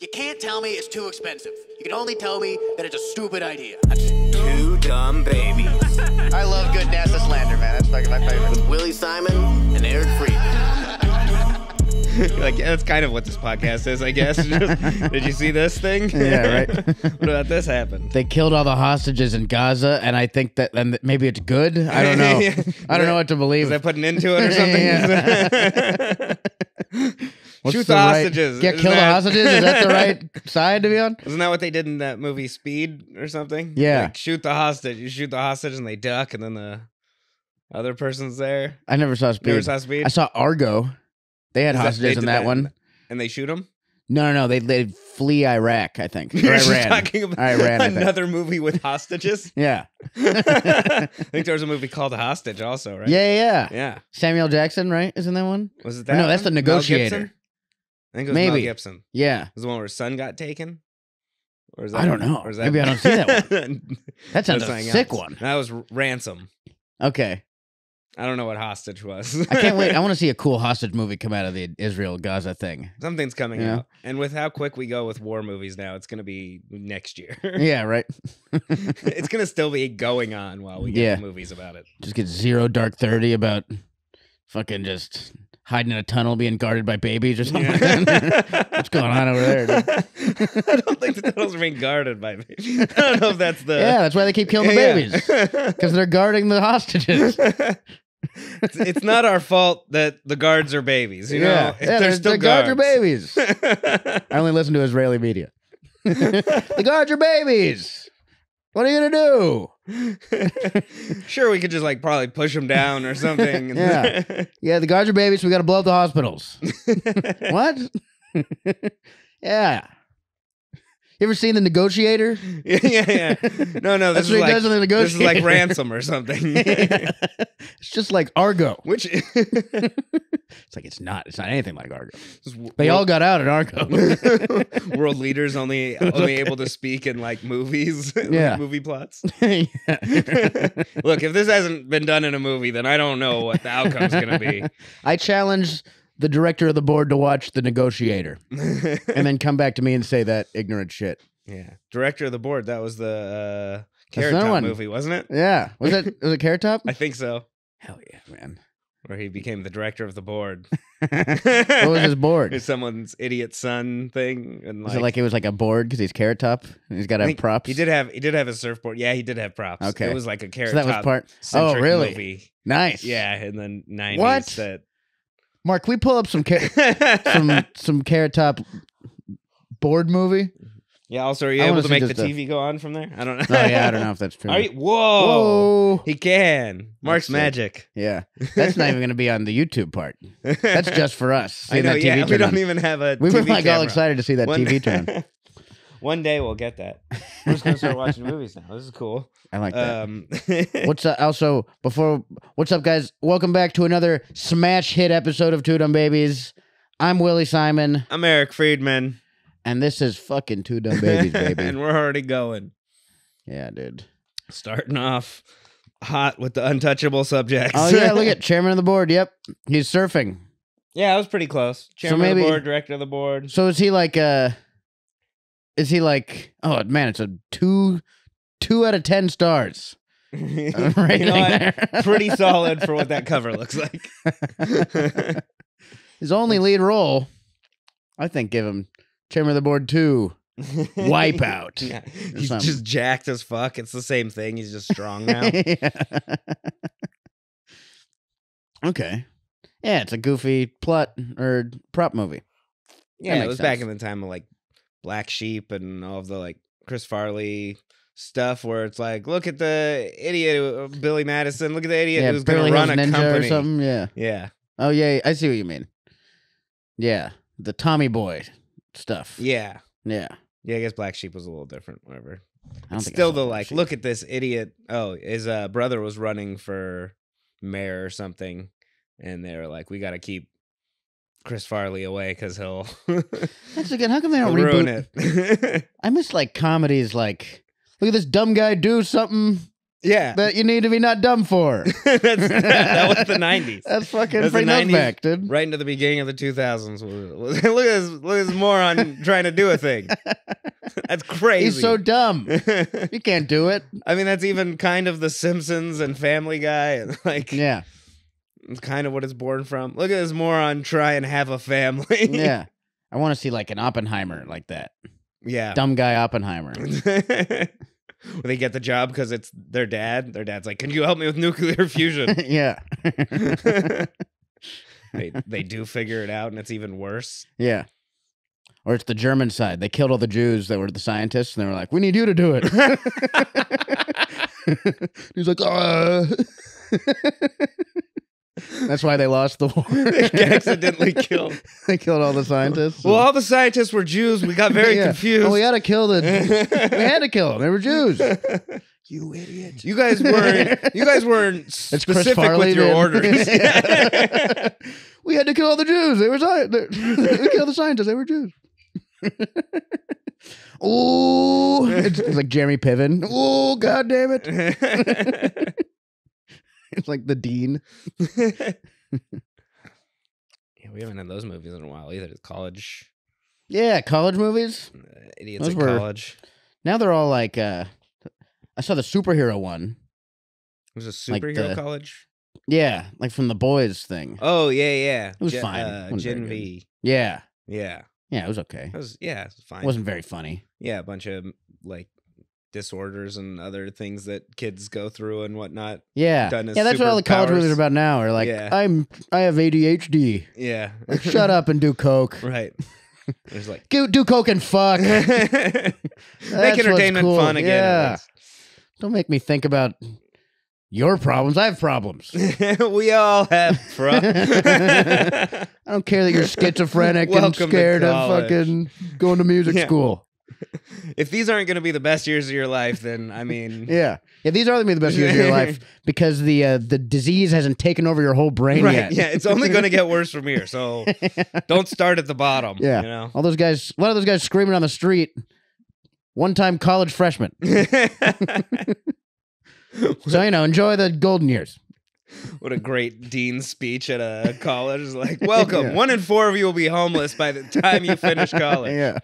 You can't tell me it's too expensive. You can only tell me that it's a stupid idea. That's. Two dumb babies. I love good NASA slander, man. That's fucking my favorite. With Willie Simon and Eric Freedman. like that's kind of what this podcast is, I guess. Just- did you see this thing? Yeah, right. what about this happened? They killed all the hostages in Gaza, and I think that and maybe it's good. I don't know. Yeah. I don't know what to believe. Is that putting into it or something? What's Shoot the the, right- hostages. Isn't kill the hostages. Is that the right side to be on? Isn't that what they did in that movie Speed or something? Yeah. Like, shoot the hostage. You shoot the hostage and they duck, and then the other person's there. I never saw Speed. Never saw Speed. I saw Argo. They had Is that- hostages they in that, one. and they shoot them. No, no, no. They they flee Iraq. I think. Or You're just Iran. talking about Iran. Another movie with hostages. Yeah. I think there was a movie called Hostage, also, right? Yeah, yeah, yeah. Samuel Jackson, right? Isn't that one? Was it Or that? no, that's one? The Mel Negotiator. I think it was Mel Maybe. Gibson. Yeah. Was the one where his son got taken? Or is that I don't know. or is Maybe I don't see that one. That sounds That's a sick else. one. That was Ransom. Okay. I don't know what Hostage was. I can't wait. I want to see a cool hostage movie come out of the Israel Gaza thing. Something's coming Yeah. out. And with how quick we go with war movies now, it's going to be next year. Yeah, right. it's going to still be going on while we get Yeah. movies about it. just get zero dark thirty about fucking just hiding in a tunnel being guarded by babies or something. like that. What's going on over there? Dude? I don't think the tunnels are being guarded by babies. I don't know if that's the. yeah, that's why they keep killing the babies because they're guarding the hostages. it's, it's not our fault that the guards are babies. You yeah, know, yeah, they're, they're, still they guard your guards. babies. I only listen to Israeli media. they guard your babies. What are you gonna do? sure, we could just like probably push them down or something. Yeah. Yeah, they guard your babies. So we got to blow up the hospitals. what? yeah. You ever seen the Negotiator? yeah, yeah, yeah. No, no, That's this is what he like does in the this is like ransom or something. it's just like Argo. Which It's like it's not. It's not anything like Argo. They world, all got out at Argo. world leaders only only able to speak in like movies, like, movie plots. Look, if this hasn't been done in a movie, then I don't know what the outcome's gonna be. I challenge the director of the board to watch The Negotiator and then come back to me and say that ignorant shit. yeah, director of the board. That was the uh, Carrot Top one. movie, wasn't it? Yeah. Was it was it Carrot Top? I think so. Hell yeah, man. Where he became the director of the board. what was his board? It's someone's idiot son thing, and Was like, it like it was like a board because he's Carrot Top and he's got to have props? He did have he did have a surfboard. Yeah, he did have props. Okay. it was like a carrot. So that was part. Oh, really? Movie. Nice. Yeah, in the nineties. What? That Mark, we pull up some car- some some Carrot Top board movie? yeah. Also, are you I wanna able to see make the just a- TV go on from there? I don't know. Oh yeah, I don't know if that's true. Are you? Whoa. Whoa. He can. Mark's sick. magic. Yeah, that's not even going to be on the YouTube part. That's just for us. I know. that TV Yeah, we turn don't even have a. We were TV like all camera. excited to see that One- TV turn. One day we'll get that. We're just gonna start watching movies now. This is cool. I like that. Um, What's up? Also, before what's up, guys? Welcome back to another smash hit episode of Two Dumb Babies. I'm Willie Simon, I'm Eric Freedman, and this is fucking Two Dumb Babies, baby. and we're already going. yeah, dude. Starting off hot with the untouchable subjects. Oh yeah, look at chairman of the board. Yep, he's surfing. yeah, I was pretty close. Chairman of maybe- the board, director of the board. So is he like uh Is he like? Oh man, it's a two two out of ten stars. You right know there. what? Pretty solid for what that cover looks like. His only lead role, I think, give him chairman of the board two. Wipeout. Yeah. He's something. just jacked as fuck. It's the same thing. He's just strong now. okay. Yeah, it's a goofy plot or prop movie. yeah, it was back in the time of like Black Sheep and all of the like Chris Farley stuff where it's like, look at the idiot uh, Billy Madison. Look at the idiot yeah, who's going to run a Ninja company. or something. Yeah. Yeah, Oh yeah, I see what you mean. Yeah, the Tommy Boy stuff. yeah, Yeah. yeah. I guess Black Sheep was a little different. Whatever. I don't think I Still, the like, look at this idiot. Oh, his uh, brother was running for mayor or something, and they were like, we got to keep Chris Farley away because he'll, That's again. How come they don't ruin reboot? it. I miss like comedies. Like, look at this dumb guy do something. Yeah, that you need to be not dumb for. That's, that was the '90s. That's fucking That's bring those 90s. back, dude. right into the beginning of the 2000s. look at this, look at this moron trying to do a thing. That's crazy. He's so dumb. You can't do it. I mean, that's even kind of The Simpsons and Family Guy, and like, Yeah. It's kind of what it's born from. Look at this moron try and have a family. Yeah. I want to see like an Oppenheimer like that. yeah. Dumb guy Oppenheimer. They get the job because it's their dad. Their dad's like, "Can you help me with nuclear fusion?" yeah. they they do figure it out, and it's even worse. yeah. Or it's the German side. They killed all the Jews that were the scientists, and they were like, "We need you to do it." He's like, "Uh." That's why they lost the war. They accidentally killed. they killed all the scientists. Well, all the scientists were Jews. We got very Yeah. confused. Oh, we had to kill the. we had to kill them. They were Jews. you idiot! You guys weren't. You guys weren't It's specific Farley. with your man. orders. we had to kill all the Jews. They were sci- we killed the scientists. They were Jews. Ooh, it's, it's like Jeremy Piven. Ooh, god damn it! It's like the dean. yeah, we haven't had those movies in a while either. College Yeah, college movies. uh, idiots Those at were- college. Now they're all like. uh I saw the superhero one. It was a like superhero the- college. Yeah, like from the boys thing. Oh yeah, yeah. It was Gen- fine. Uh, Gen. V. Yeah, Yeah, yeah, it was okay. it was. Yeah, it was fine. It wasn't very funny. yeah, a bunch of like disorders and other things that kids go through and whatnot. Yeah, yeah, that's what all the college movies are about now. Are like, Yeah. I'm, I have ADHD. Yeah. Like, shut up and do coke. Right. There's like Do, do coke and fuck. make what's entertainment cool. fun again. Yeah. at Don't make me think about your problems. I have problems. least. we all have pro- I don't care that you're schizophrenic and Welcome to scared of college. fucking going to music Yeah. school. if these aren't going to be the best years of your life, then I mean, Yeah, yeah. These are gonna be the best years of your life because the uh, the disease hasn't taken over your whole brain right? yet. Yeah, it's only going to get worse from here. So don't start at the bottom. Yeah. you know. All those guys, a lot of those guys screaming on the street. One time college freshman. So, you know, enjoy the golden years. what a great dean speech at a college! Like, welcome. Yeah. One in four of you will be homeless by the time you finish college. Yeah.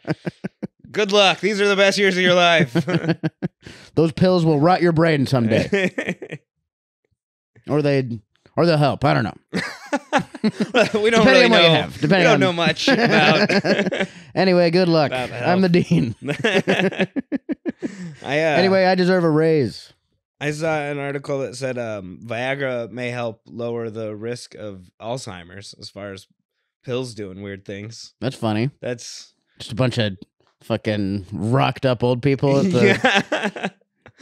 Good luck. These are the best years of your life. Those pills will rot your brain someday. or they or they'll help. I don't know. we don't Depending really on what know. you have. Depending we don't on- know much about. Anyway, good luck. I'm the dean. I uh, Anyway, I deserve a raise. I saw an article that said um, Viagra may help lower the risk of Alzheimer's as far as pills doing weird things. That's funny. That's Just a bunch of fucking rocked up old people at the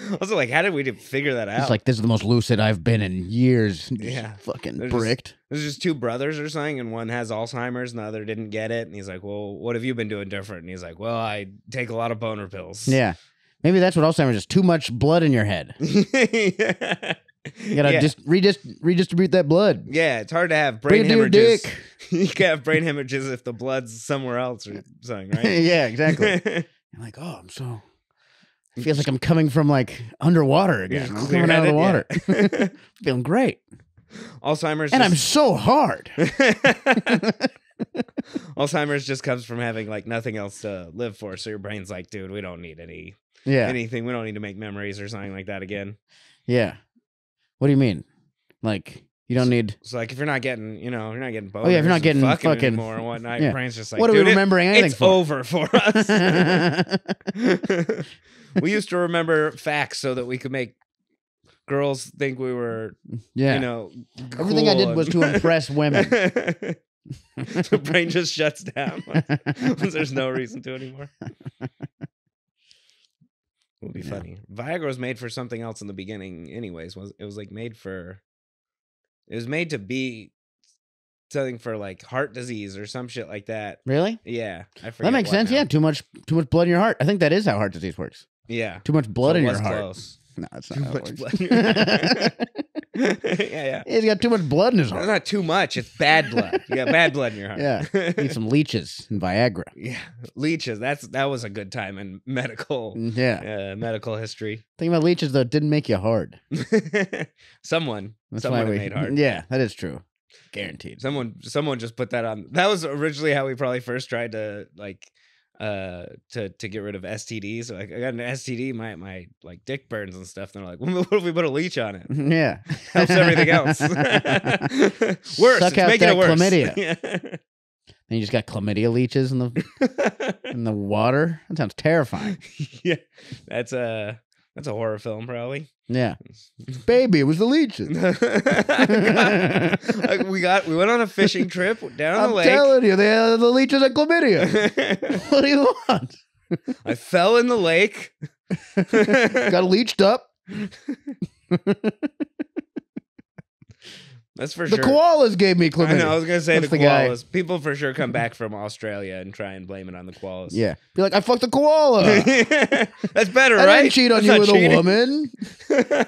yeah. also, like, how did we figure that out? It's like this is the most lucid I've been in years. Just Yeah. fucking They're just- bricked. There's just two brothers or something, and one has Alzheimer's, and the other didn't get it. And he's like, "Well, what have you been doing different?" And he's like, "Well, I take a lot of boner pills." Yeah. Maybe that's what Alzheimer's is. Too much blood in your head. yeah. You gotta yeah. just redist- redistribute that blood. yeah, it's hard to have brain your hemorrhages. you can have brain hemorrhages if the blood's somewhere else or something, right? yeah, exactly. You're like, oh, I'm so. It feels like I'm coming from like underwater again. I'm coming out of the water. yeah. Feeling great. Alzheimer's, And I'm so hard. Alzheimer's just comes from having like nothing else to live for. So your brain's like, dude, we don't need any Yeah. anything. We don't need to make memories or something like that again. Yeah. What do you mean? Like, you don't need. So like, if you're not getting, you know, you're not getting boners Oh, yeah, if you're not getting fucking, fucking- anymore and whatnot, yeah. your brain's just like, what are we dude, it- remembering anything it's for? over for us. we used to remember facts so that we could make girls think we were, yeah. you know, Everything I cool did was to impress women. the brain just shuts down once there's no reason to anymore. Would be Yeah. funny. Viagra was made for something else in the beginning, anyways. Was it was like made for? It was made to be something for like heart disease or some shit like that. Really? Yeah, I forget. That makes sense. now. Yeah. Too much. Too much blood in your heart. I think that is how heart disease works. yeah. Too much blood So in your heart. Close. No, it's Too not. it much works. blood heart. yeah. He's got too much blood in his It's heart. not too much. It's bad blood. You got bad blood in your heart. Yeah. Need some leeches and Viagra. yeah. Leeches. That's that was a good time in medical Yeah. uh, medical history. Thing about leeches though, it didn't make you hard. someone, That's someone why we made hard. Yeah, that is true. Guaranteed. Someone, someone just put that on. That was originally how we probably first tried to like, uh, to to get rid of STDs. Like, I got an STD, my my like dick burns and stuff. And they're like, well, what if we put a leech on it? Yeah. Helps everything else. worse, Suck it's out making that it worse. chlamydia. And you just got chlamydia leeches in the in the water. That sounds terrifying. yeah, that's a that's a horror film, probably. Yeah. Baby, it was the leeches. Like, we got we went on a fishing trip down I'm the lake. telling you, they have the leeches and chlamydia. what do you want? I fell in the lake. Got leeched up. That's for The sure. koalas gave me I know. I was gonna say That's the the guy. koalas. People for sure come back from Australia and try and blame it on the koalas. Yeah. Be like, I fucked a koala. That's better, I right? didn't cheat on That's you with cheating. a woman.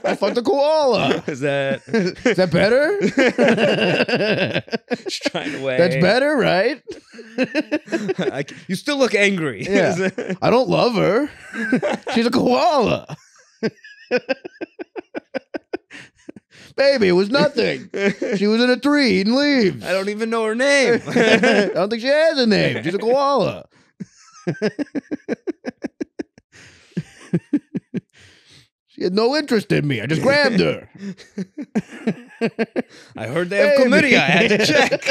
I fucked a koala. Is that Is that better? just trying to weigh? That's better, right? I you still look angry. Yeah. I don't love her. She's a koala. Baby, it was nothing. She was in a tree eating leaves. I don't even know her name. I don't think she has a name. She's a koala. she had no interest in me. I just grabbed her. I heard they have Baby. chlamydia. I had to check.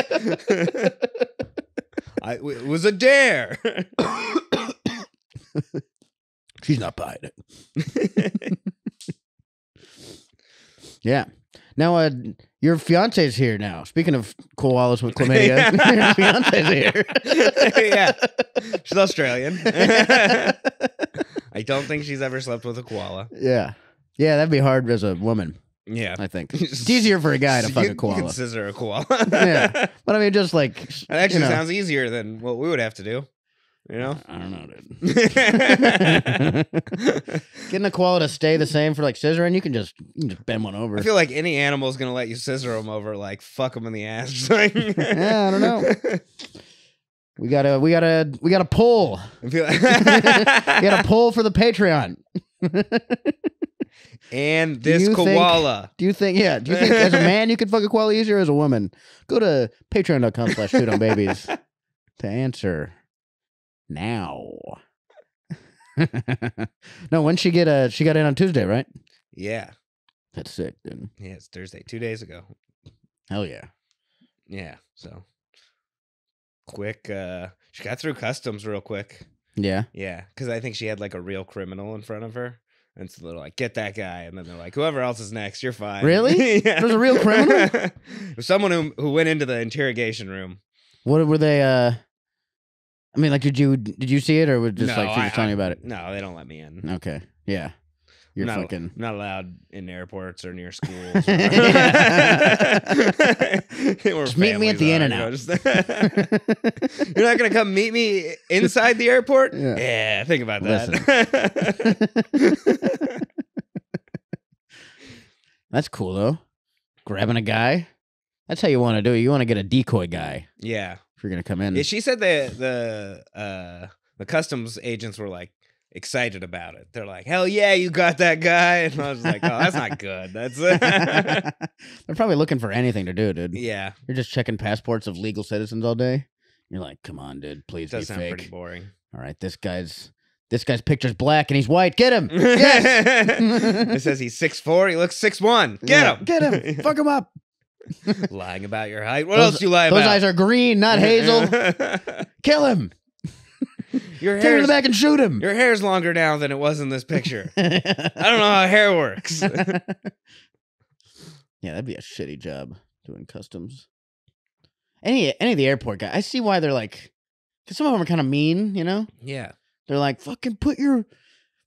I, it was a dare. She's not buying it. yeah. Now, uh, your fiance's here now. Speaking of koalas with chlamydia, your fiance's here. yeah, she's Australian. I don't think she's ever slept with a koala. Yeah. Yeah, that'd be hard as a woman, Yeah, I think. It's easier for a guy to fuck you a can koala. scissor a koala. Yeah. But I mean, just like. That actually you know. sounds easier than what we would have to do. You know? I don't know, dude. Getting a koala to stay the same for like scissoring, you can just you can just bend one over. I feel like any animal's gonna let you scissor them over, like fuck them in the ass. Just Yeah, I don't know. we gotta, we gotta, we gotta pull. I feel We gotta pull for the Patreon. and Do this you think- koala. Do you think? Yeah. Do you think as a man you could fuck a koala easier or as a woman? Go to Patreon.com/slash Two Dumb Babies to answer now. no, when she get a she got in on Tuesday, right? Yeah, That's sick, dude. yeah. It's Thursday, two days ago. Hell yeah. Yeah, so quick. uh She got through customs real quick. Yeah. Yeah, because I think she had like a real criminal in front of her. And so they're like, get that guy. And then they're like, whoever else is next, you're fine. Really? yeah. There's a real criminal? Someone who, who went into the interrogation room. What were they? uh I mean, like, did you did you see it or was just No, like she I- was telling you I- about it? No, they don't let me in. Okay. Yeah. You're not, fucking. Not allowed in airports or near schools. Just meet me at the In-N-Out. You're not gonna come meet me inside the airport? Yeah. Yeah, think about that. That's cool though. Grabbing a guy. That's how you want to do it. You want to get a decoy guy yeah. If you're gonna come in. Yeah, she said the the uh the customs agents were like excited about it. They're like, "Hell yeah, you got that guy!" And I was like, "Oh, that's not good. That's They're probably looking for anything to do, dude. yeah." You're just checking passports of legal citizens all day. You're like, come on, dude, please be fake. pretty boring. All right, this guy's this guy's picture's black and he's white. Get him. Yes. it says he's six four. He looks six one. Get Yeah, him. Get him. Fuck him up. Lying about your height. What Those- else you lie Those about? Those eyes are green, not hazel. Kill him. your Take him to the back and shoot him. your hair's longer now than it was in this picture. I don't know how hair works. yeah, that'd be a shitty job doing customs. Any any of the airport guys, I see why they're like, because some of them are kind of mean. You know, yeah. they're like, fucking put your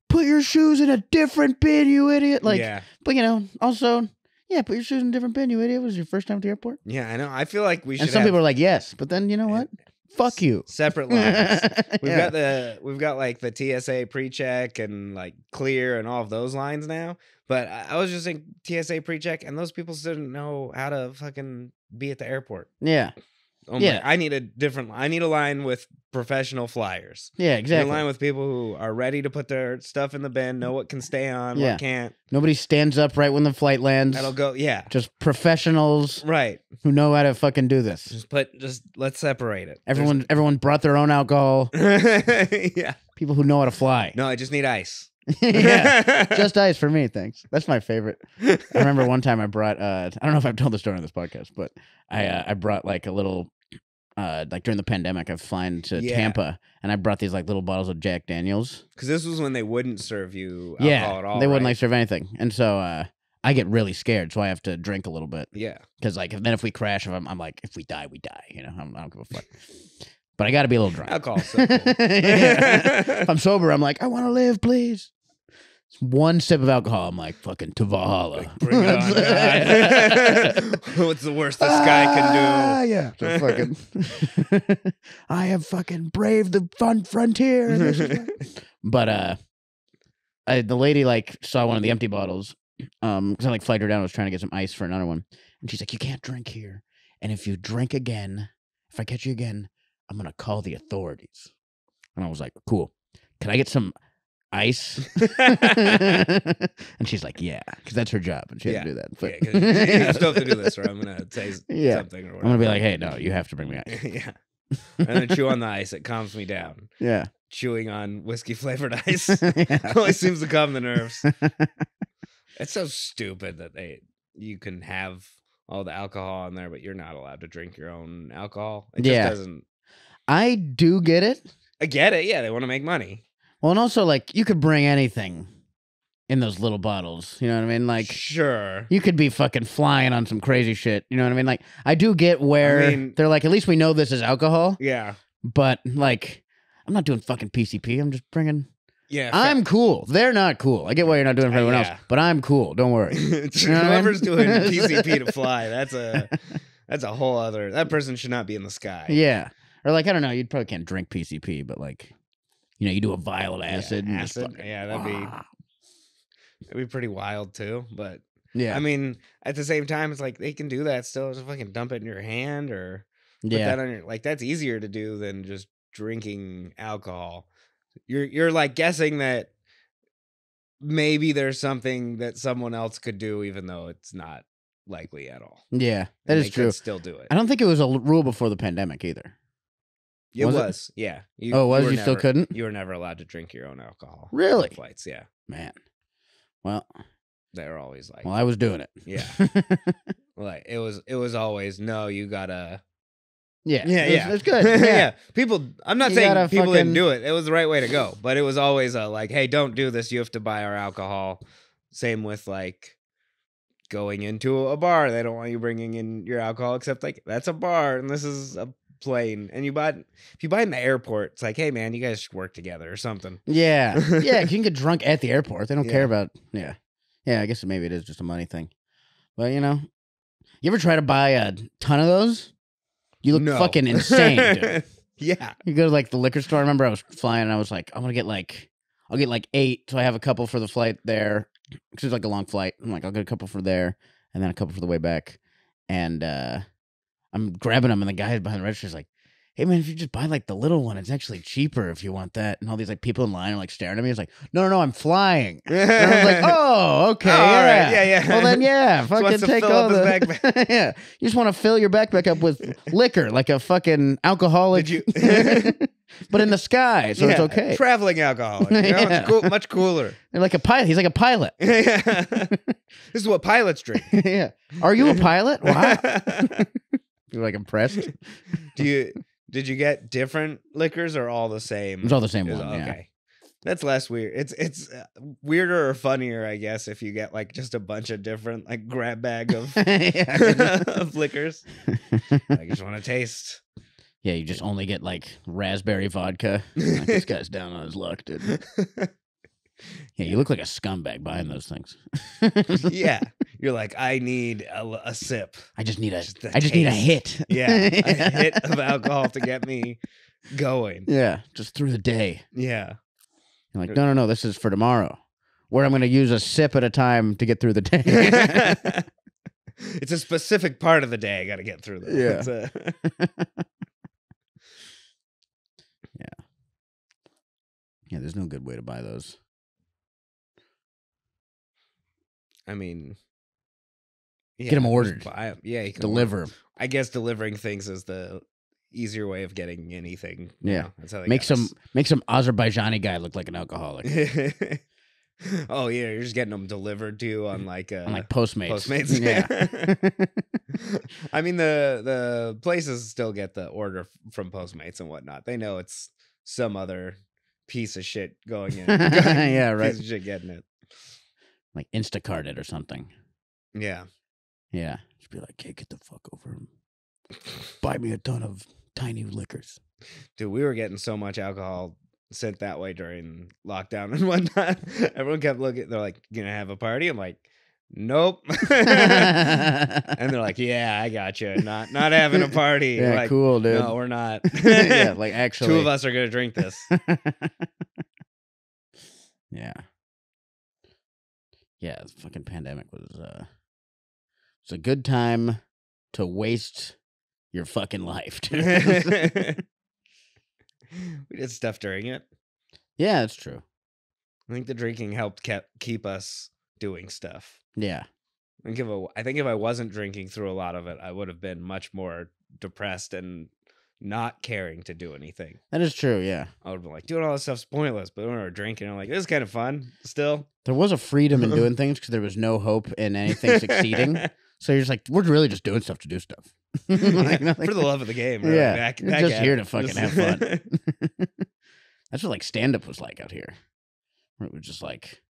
put your shoes in a different bin, you idiot. Like, yeah. but you know, also, yeah, put your shoes in a different bin, you idiot. Was it your first time at the airport? Yeah, I know. I feel like we should And some have- people are like, yes, but then you know what? Fuck you. Separate lines. We've Yeah. got the we've got like the TSA pre-check and like clear and all of those lines now. But I, I was just in TSA pre-check and those people still didn't know how to fucking be at the airport. yeah, I'm Yeah. like, I need a different. I need a line with professional flyers. yeah, exactly. A line with people who are ready to put their stuff in the bin, know what can stay on, Yeah. what can't. Nobody stands up right when the flight lands. That'll go. Yeah, Just professionals right. who know how to fucking do this. Just put. Just let's separate it. There's- Everyone, everyone brought their own alcohol. yeah. People who know how to fly. No, I just need ice. yeah, just ice for me, thanks. That's my favorite. I remember one time I brought. uh I don't know if I've told the story on this podcast, but I uh, I brought like a little. Uh, like during the pandemic, I flying to Yeah. Tampa, and I brought these like little bottles of Jack Daniels. Because this was when they wouldn't serve you alcohol yeah, at all. they wouldn't right? like serve anything, and so uh, I get really scared, so I have to drink a little bit Yeah. because like if, then if we crash, if I'm, I'm like if we die, we die. You know, I'm, I don't give a fuck. But I got to be a little drunk. Alcohol's so cool. If I'm sober, I'm like I want to live, please. It's one sip of alcohol, I'm like fucking to Valhalla. Like, bring it on, What's the worst this guy Ah, can yeah. Just fucking. I have fucking braved the fun frontier. This is what- but uh, I, the lady like saw one of the empty bottles. Um, because I like flagged her down. I was trying to get some ice for another one, and she's like, "You can't drink here, and if you drink again, if I catch you again, I'm gonna call the authorities." And I was like, "Cool. Can I get some ice?" and she's like, "Yeah," because that's her job, and she had to do that. But Yeah, 'cause you to do this, or I'm gonna say s- Yeah. something. Or I'm gonna be like, "Hey, no, you have to bring me ice." yeah. I'm gonna chew on the ice. It calms me down. Yeah. Chewing on whiskey flavored ice only seems to calm the nerves. It's so stupid that they you can have all the alcohol in there, but you're not allowed to drink your own alcohol. It just Yeah. doesn't. I do get it. I get it. Yeah, they want to make money. Well, and also like you could bring anything in those little bottles. You know what I mean? Like sure. you could be fucking flying on some crazy shit. You know what I mean? Like I do get where mean- they're like, at least we know this is alcohol, Yeah. but like I'm not doing fucking PCP. I'm just bringing. Yeah. I'm cool. They're not cool. I get why you're not doing it for Uh, everyone yeah. else, but I'm cool. Don't worry. know what I mean? Whoever's doing PCP to fly, that's a that's a whole other. That person should not be in the sky. yeah. Or like I don't know. You probably can't drink PCP, but like, you know, you do a vial of acid. and just acid. fucking- Yeah, that'd be Ah. that'd be pretty wild too. But Yeah. I mean, at the same time, it's like they can do that still. Just fucking dump it in your hand or put yeah. that on your like. That's easier to do than just drinking alcohol. You're you're like guessing that maybe there's something that someone else could do, even though it's not likely at all. Yeah. That And is they true. Could still do it. I don't think it was a rule before the pandemic either. It Was was, it? yeah. You, Oh, was were you still couldn't? You were never allowed to drink your own alcohol. Really? Flights, yeah. Man. Well, They were always like, well, I was doing it. yeah, like it was. It was always no. You gotta. yeah. Yeah, yeah, it's good. Yeah. People. I'm not You saying people didn't do it. It was the right way to go, but it was always a like, hey, don't do this. You have to buy our alcohol. Same with like going into a bar. They don't want you bringing in your alcohol, except like that's a bar and this is a plane. And you buy if you buy in the airport, it's like, hey man, you guys should work together or something. Yeah. yeah You can get drunk at the airport. They don't care about. Yeah. Yeah. I guess maybe it is just a money thing. But, you know, you ever try to buy a ton of those? You look No. fucking insane, yeah. You go to like the liquor store. I remember I was flying and I was like, I'm gonna get like, I'll get like eight, so I have a couple for the flight there because it's like a long flight. I'm like, I'll get a couple for there and then a couple for the way back. And uh I'm grabbing them, and the guy behind the register is like, "Hey man, if you just buy like the little one, it's actually cheaper if you want that." And all these like people in line are like staring at me. It's like, "No, no, no, I'm flying." And I was like, "Oh, oh okay, Oh, yeah, right, yeah, yeah. Well then, yeah, fucking take all the yeah. You just want to fill your backpack up with liquor, like a fucking alcoholic. Did but in the sky, so it's okay. Traveling alcoholic. You know, Yeah. It's cool, much cooler. They're like a pilot. He's like a pilot. this is what pilots drink. yeah. Are you a pilot? Wow. You're like impressed. Do you did you get different liquors or all the same? It's all the same one. Yeah. Okay. That's less weird. It's it's uh, weirder or funnier, I guess, if you get like just a bunch of different like grab bag of yeah. of liquors. I just want to taste. yeah, you just only get like raspberry vodka. Like, this guy's down on his luck, dude. Yeah, you look like a scumbag buying those things. yeah. You're like, I need a sip. I just need a. Just I just need a hit. Yeah. A hit of alcohol to get me going. Yeah, just through the day. Yeah. You're like, no, no, no. This is for tomorrow, where I'm going to use a sip at a time to get through the day. it's a specific part of the day I got to get through. Though. Yeah. A- yeah, there's no good way to buy those. I mean, yeah, Get 'em just ordered. buy 'em. Yeah, you can Deliver. order- I guess delivering things is the easier way of getting anything. you Yeah. know, that's how they Make some us. make some Azerbaijani guy look like an alcoholic. oh yeah, you're just getting them delivered to you on like uh, on like Postmates. Postmates. Yeah. I mean the the places still get the order from Postmates and whatnot. They know it's some other piece of shit going in. Yeah, right. Piece of shit getting it. Like Instacart it or something. Yeah. Yeah. Just be like, hey, get the fuck over him. buy me a ton of tiny liquors. Dude, we were getting so much alcohol sent that way during lockdown and whatnot. Everyone kept looking. They're like, gonna have a party?" I'm like, "Nope." and they're like, "Yeah, I got you. Not not having a party." Yeah, like, cool, dude. No, we're not. yeah, like actually. two of us are gonna drink this. yeah. Yeah, the fucking pandemic was uh it's a good time to waste your fucking life. we did stuff during it. yeah, it's true. I think the drinking helped kept keep us doing stuff. Yeah. I think if I, I think if I wasn't drinking through a lot of it, I would have been much more depressed and not caring to do anything. That is true, yeah. I would be like, doing all this stuff's pointless. But when we were drinking, I'm like, this is kind of fun still. There was a freedom in doing things because there was no hope in anything succeeding. So you're just like, we're really just doing stuff to do stuff. Like, nothing- For the love of the game. really. Yeah, Back- back just here it. to fucking have fun. That's what like stand up was like out here. Where it was just like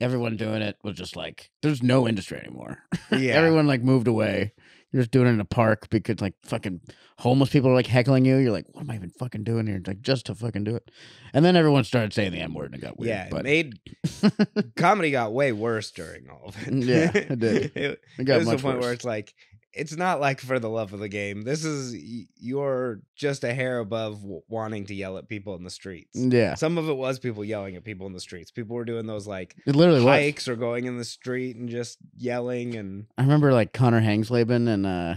everyone doing it was just like there's no industry anymore. yeah. Everyone like moved away. You're just doing it in a park because like fucking homeless people are like heckling you. You're like, what am I even fucking doing here? Like just to fucking do it. And then everyone started saying the M word and it got weird. yeah, it but made comedy got way worse during all of it. Yeah, it did. it, it it got was the much point worse. where it's like it's not like for the love of the game. This is you're just a hair above wanting to yell at people in the streets. yeah, Some of it was people yelling at people in the streets. People were doing those like it literally was. hikes or going in the street and just yelling and I remember like Connor Hangslaben and uh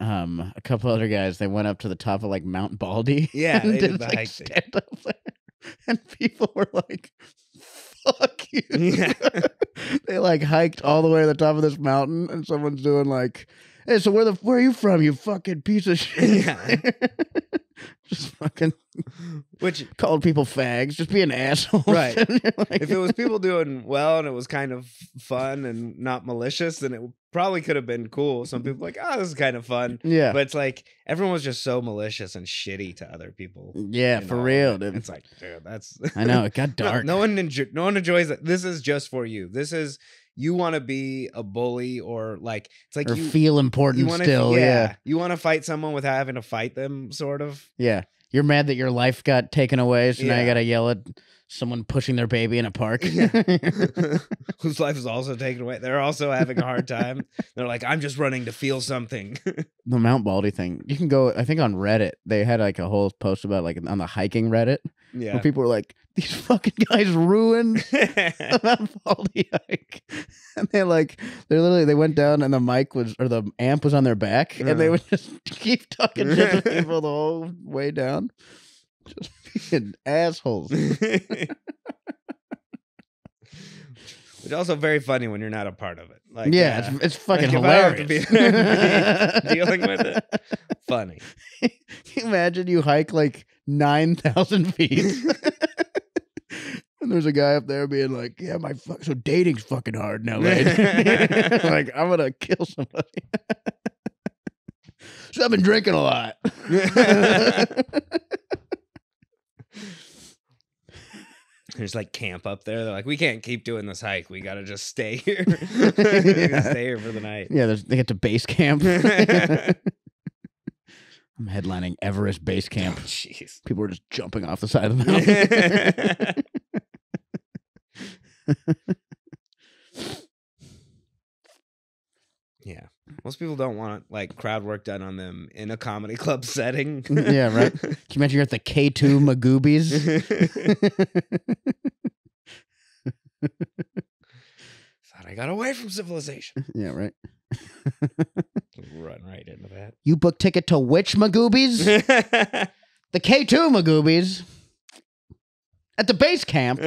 um a couple other guys. They went up to the top of like Mount Baldy. Yeah, and they did the hike stand up there, and people were like, "Fuck you!" Yeah. they like hiked all the way to the top of this mountain, and someone's doing like, "Hey, so where the where are you from? You fucking piece of shit!" Yeah. Just fucking which called people fags, just being asshole. Right. Like- if it was people doing well and it was kind of fun and not malicious, then it probably could have been cool. Some people like, oh, this is kind of fun. yeah, But it's like everyone was just so malicious and shitty to other people. yeah, you for real, dude. It's like, dude, that's I know it got No- dark. No, one enjo- no one enjoys it. This is just for you. This is you want to be a bully or like it's like or you feel important you want still. to yeah. you want to fight someone without having to fight them, sort of. Yeah. You're mad that your life got taken away, so now you gotta yell at someone pushing their baby in a park. Yeah. Whose life is also taken away. They're also having a hard time. They're like, I'm just running to feel something. the Mount Baldy thing. You can go I think on Reddit, they had like a whole post about like on the hiking Reddit yeah. where people were like, These fucking guys ruined the Mount Baldy hike. And they like they literally they went down and the mic was or the amp was on their back and they would just keep talking shit to people the whole way down. Just being assholes. It's also very funny when you're not a part of it. Like, yeah, uh, it's, it's fucking to hilarious. be dealing with it. funny. Can you imagine you hike like 9,000 feet? And there's a guy up there being like, yeah, my fuck, so dating's fucking hard now. Like, like I'm going to kill somebody. so I've been drinking a lot. There's like camp up there. They're like, we can't keep doing this hike. We got to just stay here. Yeah. Stay here for the night. yeah, they get to base camp. I'm headlining Everest base oh, camp. Jeez. People are just jumping off the side of the mountain. Yeah. Most people don't want like crowd work done on them in a comedy club setting. Mm, yeah, right. Can you imagine you're at the K2 Magooby's? Thought I got away from civilization. yeah, right. Run right into that. You book ticket to which Magooby's? the K2 Magooby's. At the base camp.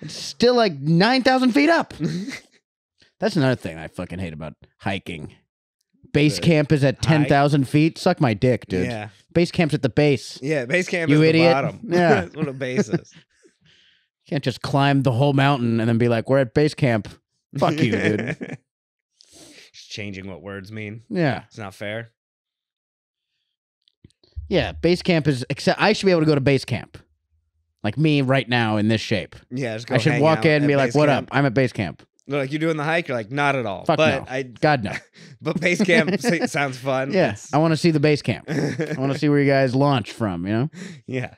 It's still like 9,000 feet up. That's another thing I fucking hate about hiking. Base The camp is at 10,000 feet. Suck my dick, dude. Yeah. Base camp's at the base. Yeah. Base camp You is idiot. the bottom. Yeah. That's what a base is. You can't just climb the whole mountain and then be like, we're at base camp. Fuck you, dude. Just changing what words mean. Yeah. It's not fair. Yeah. Base camp is, except I should be able to go to base camp. Like me right now in this shape. Yeah. Just go I should hang walk out in and at be like, base what camp. up? I'm at base camp. They're like, you doing the hike? You're like, not at all. Fuck but no. I God, no. but base camp s- sounds fun. Yeah. It's- I want to see the base camp. I want to see where you guys launch from, you know? yeah.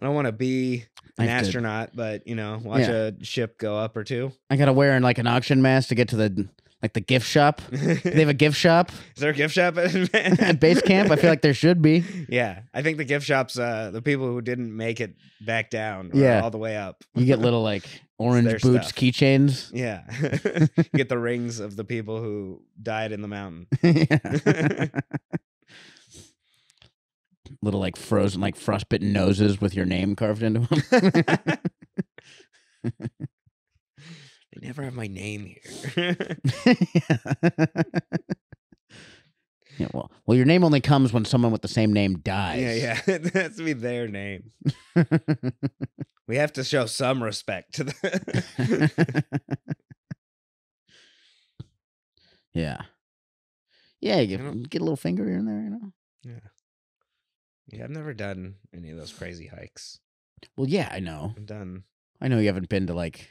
I don't want to be I an have to- astronaut, but you know, watch a ship go up or two. I gotta wear in like an auction mask to get to the like the gift shop. They have a gift shop Is there a gift shop at, at base camp. I feel like there should be. Yeah, I think the gift shops, uh, the people who didn't make it back down, Yeah. all the way up. You get little like orange boots, keychains. Yeah, get the rings of the people who died in the mountain. Yeah. little like frozen, like frostbitten noses with your name carved into them. They never have my name here. yeah, well, well, your name only comes when someone with the same name dies. yeah, yeah, it has to be their name. We have to show some respect to the. yeah. Yeah, you get, get a little finger here and there, you know. yeah, yeah. I've never done any of those crazy hikes. Well, yeah, I know. I've done. I know you haven't been to like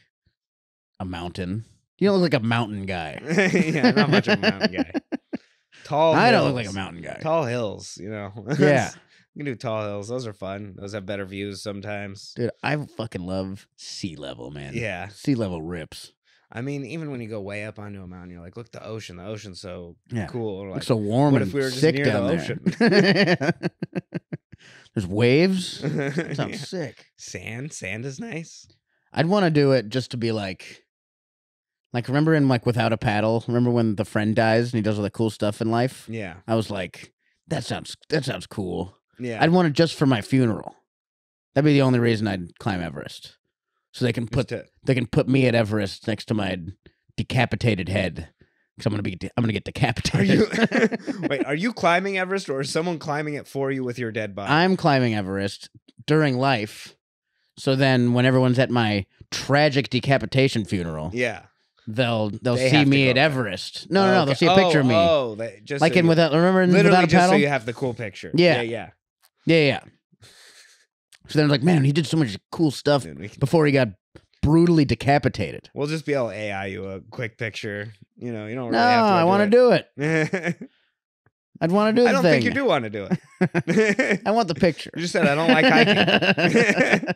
a mountain. You don't look like a mountain guy. yeah, not much of a mountain guy. Tall. I don't look like a mountain guy. Tall hills, you know. Yeah. you can do tall hills. Those are fun. Those have better views sometimes. Dude, I fucking love sea level, man. Yeah. Sea level rips. I mean, even when you go way up onto a mountain, you're like, look, the ocean. The ocean's so Yeah. cool. Like, so warm what and if we were just sick near the ocean? there. There's waves. That Yeah. sounds sick. Sand. Sand is nice. I'd want to do it just to be like, like remember in like Without a Paddle. Remember when the friend dies and he does all the cool stuff in life? Yeah. I was like, that sounds that sounds cool. Yeah. I'd want it just for my funeral. That'd be the only reason I'd climb Everest, so they can put to- they can put me at Everest next to my decapitated head. Because I'm gonna be I'm gonna get are decapitated. you wait? Are you climbing Everest, or is someone climbing it for you with your dead body? I'm climbing Everest during life. So then, when everyone's at my tragic decapitation funeral, yeah. They'll they'll They see have to me go at there. Everest. No, no, no. Okay. They'll see a picture Oh, of me, Oh, they, just like so in you- without. Remember in literally without a just paddle? so you have the cool picture. Yeah. Yeah. Yeah. yeah, yeah. So they're like, man, he did so much cool stuff Dude, we can- before he got brutally decapitated. We'll just be able to AI you a quick picture. You know, you don't No, have to. I want to do it. do I'd want to do the I don't thing. think you do want to do it. I want the picture. you just said I don't like hiking.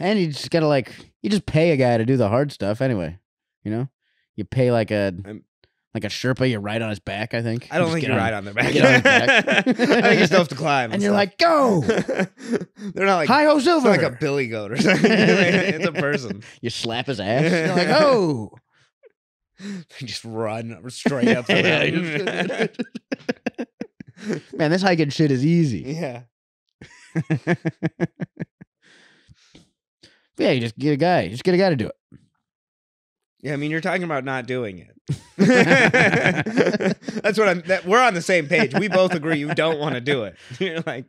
And you just gotta like, you just pay a guy to do the hard stuff anyway. You know, you pay like a I'm- like a Sherpa. You ride on his back. I think. I don't think get you on- ride on their back. on his back. I think you still have to climb. and you're stuff. like, go, they're not like hi ho silver. like a billy goat or something. it's a person. you slap his ass. You're like, oh. They just run straight up the mountain. Man, this hiking shit is easy. yeah. Yeah, you just get a guy. You just get a guy to do it. Yeah, I mean, you're talking about not doing it. That's what I'm. That, we're on the same page. We both agree you don't want to do it. You're like,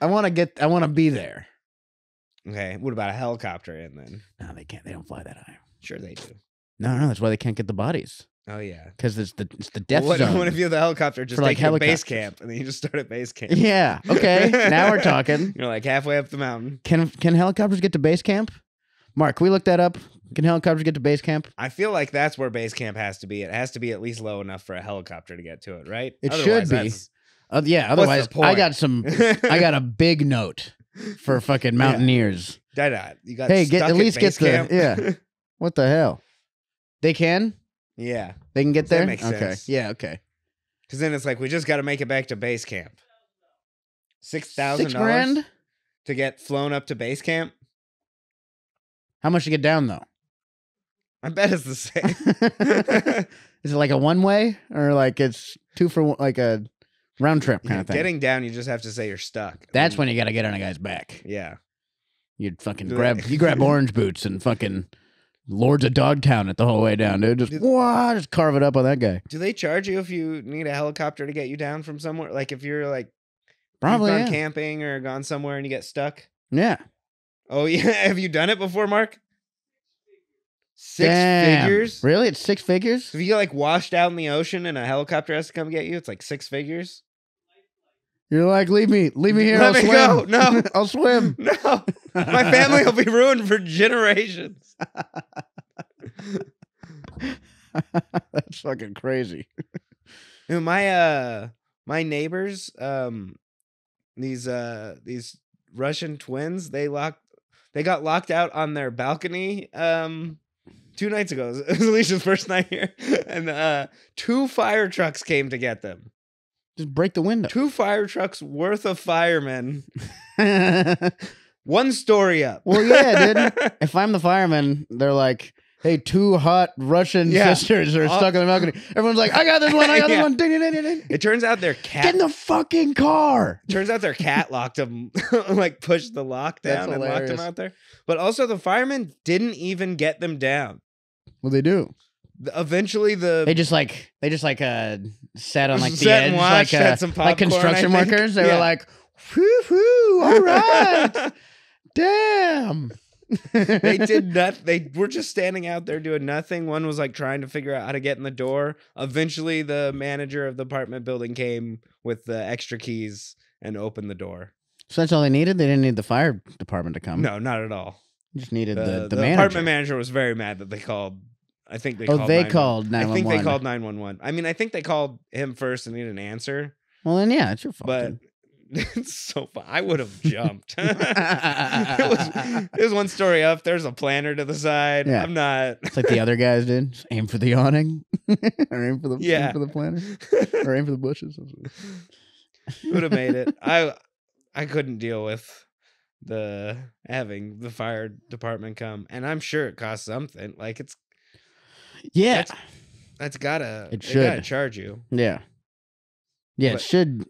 I want to get. I want to be there. okay, what about a helicopter And then? No, they can't. They don't fly that high. Sure, they do. No, no, that's why they can't get the bodies Oh yeah. because it's the it's the death what, zone. what if you have the helicopter just like, take base camp and then you just start at base camp? yeah. Okay. Now we're talking. You're like halfway up the mountain. Can can helicopters get to base camp? Mark, can we look that up? Can helicopters get to base camp? I feel like that's where base camp has to be. It has to be at least low enough for a helicopter to get to it, right? It Otherwise, should be. Uh, yeah. Otherwise, I got some. I got a big note for fucking mountaineers. Not? You got Hey, get- at least get base the- yeah. What the hell? They can? Yeah. They can get That there? makes okay. sense. Yeah, okay. Because then it's like we just got to make it back to base camp. Six thousand Six dollars grand? to get flown up to base camp. How much to get down though? I bet it's the same. Is it like a one way or like it's two for one, like a round trip kind of thing? Getting down, you just have to say you're stuck. That's when you got to get on a guy's back. Yeah. You'd fucking Do grab you grab orange boots and fucking Lords of Dogtown it the whole way down, dude. Just wah, just carve it up on that guy. Do they charge you if you need a helicopter to get you down from somewhere? Like if you're like Probably. gone Yeah. camping or gone somewhere and you get stuck? yeah. Oh yeah, have you done it before, Mark? Six Damn. figures? Really? It's six figures? If you get like washed out in the ocean and a helicopter has to come get you, it's like six figures. You're like, leave me, leave me here. Let I'll me swim. go. No. I'll swim. No, my family will be ruined for generations. That's fucking crazy. Know, my uh my neighbors, um these uh these Russian twins, they locked they got locked out on their balcony um two nights ago. It was Alicia's first night here. And uh two fire trucks came to get them. Just break the window. Two fire trucks worth of firemen. One story up. Well, yeah, dude. if I'm the fireman, they're like, hey, two hot Russian Yeah. sisters are Uh, stuck in the balcony. Everyone's like, I got this one, I got Yeah. this one. Ding, ding, ding, ding, ding. It turns out their Get cat in the fucking car. Turns out their cat locked them, like pushed the lock That's down and locked them hilarious. out there. But also, the firemen didn't even get them down. What they do? The- Eventually, the They just like they just like uh sat on like the Sat edge, watched, like uh, like popcorn, I construction workers. They Yeah. were like, whoo whoo, all right, damn. they did not. They were just standing out there doing nothing. One was like trying to figure out how to get in the door. Eventually, the manager of the apartment building came with the extra keys and opened the door. So that's all they needed. They didn't need the fire department to come. No, not at all. Just needed The, the the, the manager. apartment manager was very mad that they called. I think they oh, called. they 911. called nine I one think they called 911. I mean, I think they called him first and he didn't answer, Well, then yeah, it's your fault. but it's so fun. I would have jumped. it, was, it was one story up. There's a planter to the side. Yeah. I'm not. it's like the other guys did. Just aim for the awning, or aim for the Yeah. aim for the planter, or aim for the bushes. would have made it. I I couldn't deal with the having the fire department come, and I'm sure it costs something. Like it's Yeah, That's- that's gotta It they gotta should. charge you. yeah, yeah. It should.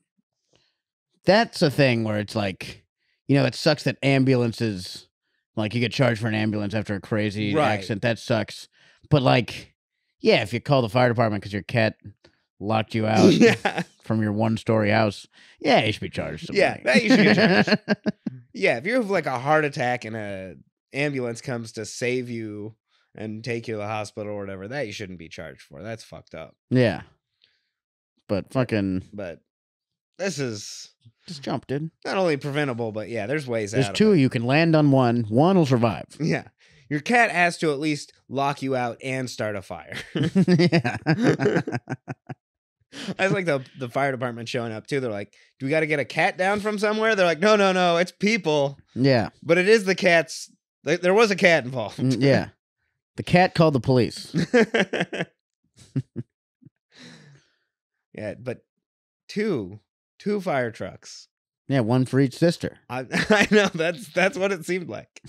That's a thing where it's like, you know, it sucks that ambulances, like you get charged for an ambulance after a crazy Right. accident. That sucks. But like, yeah, if you call the fire department because your cat locked you out yeah, from your one-story house, yeah, you should be charged. Yeah, you should get charged. yeah. If you have like a heart attack and a ambulance comes to save you and take you to the hospital or whatever, that you shouldn't be charged for. That's fucked up. yeah, but fucking But this is just jump, dude. not only preventable, but yeah, there's ways There's out. two. Of You can land on one. One will survive. Yeah. Your cat has to at least lock you out and start a fire. yeah. I was like the the fire department showing up too. They're like, "Do we got to get a cat down from somewhere?" They're like, "No, no, no, it's people, yeah. but it is the cats. There was a cat involved." Mm, Yeah. The cat called the police. yeah, but two two fire trucks. Yeah, one for each sister. I I know that's that's what it seemed like.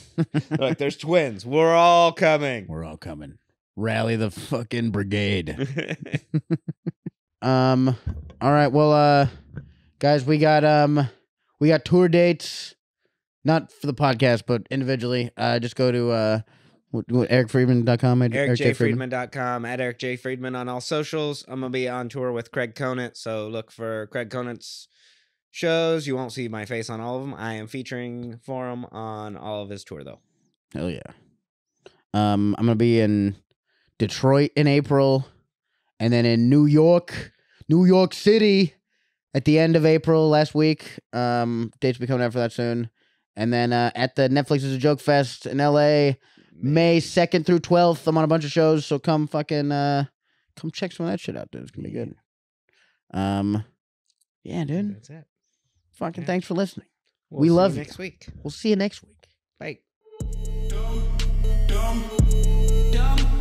Like there's twins. We're all coming. We're all coming. Rally the fucking brigade. Um all right, well uh guys, we got um we got tour dates not for the podcast but individually. Uh just go to uh what, what, ericfreedman.com Eric, Eric J. Freedman. EricJFreedman.com at Eric J. Freedman on all socials. I'm gonna be on tour with Craig Conant, so look for Craig Conant's shows. You won't see my face on all of them. I am featuring for him on all of his tour though. Hell yeah. Um, I'm gonna be in Detroit in April, and then in New York, New York City, at the end of April last week. Um, dates will be coming out for that soon, and then uh, at the Netflix is a Joke Fest in L.A. May 2nd through 12th. I'm on a bunch of shows, so come fucking uh come check some of that shit out, dude. It's gonna be good. Um Yeah, dude. That's it. Fucking yeah. thanks for listening. We'll we love you. Next week. We'll see you next week. Bye. Dumb, dumb, dumb.